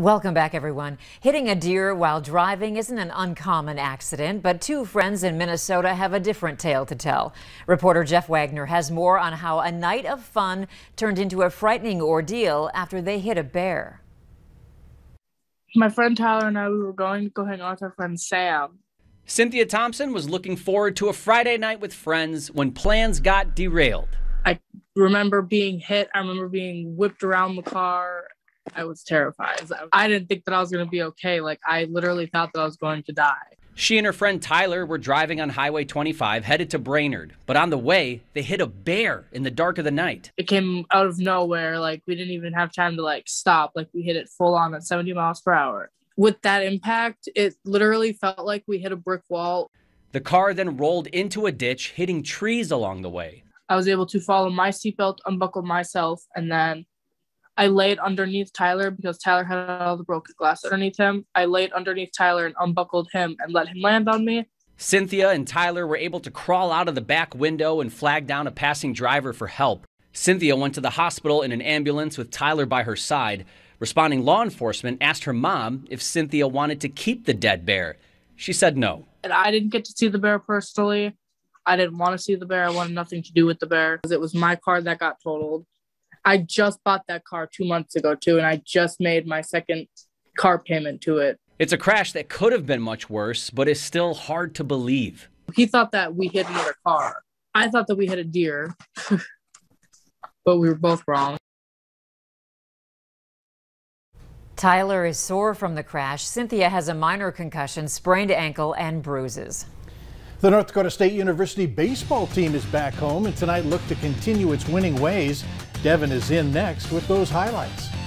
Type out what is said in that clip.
Welcome back, everyone. Hitting a deer while driving isn't an uncommon accident, but two friends in Minnesota have a different tale to tell. Reporter Jeff Wagner has more on how a night of fun turned into a frightening ordeal after they hit a bear. My friend Tyler and I, we were going to go hang out with our friend Sam. Cynthia Thompson was looking forward to a Friday night with friends when plans got derailed. I remember being hit. I remember being whipped around the car I was terrified. I didn't think that I was going to be okay. Like, I literally thought that I was going to die. She and her friend Tyler were driving on Highway 25 headed to Brainerd, but on the way, they hit a bear in the dark of the night. It came out of nowhere. Like, we didn't even have time to like stop. Like, we hit it full on at 70 miles per hour. With that impact, it literally felt like we hit a brick wall. The car then rolled into a ditch, hitting trees along the way. I was able to follow my seatbelt, unbuckle myself, and then I laid underneath Tyler because Tyler had all the broken glass underneath him. I laid underneath Tyler and unbuckled him and let him land on me. Cynthia and Tyler were able to crawl out of the back window and flag down a passing driver for help. Cynthia went to the hospital in an ambulance with Tyler by her side. Responding law enforcement asked her mom if Cynthia wanted to keep the dead bear. She said no. And I didn't get to see the bear personally. I didn't want to see the bear. I wanted nothing to do with the bear because it was my car that got totaled. I just bought that car two months ago too, and I just made my second car payment to it. It's a crash that could have been much worse, but is still hard to believe. He thought that we hit another car. I thought that we hit a deer, but we were both wrong. Tyler is sore from the crash. Cynthia has a minor concussion, sprained ankle, and bruises. The North Dakota State University baseball team is back home and tonight look to continue its winning ways. Devin is in next with those highlights.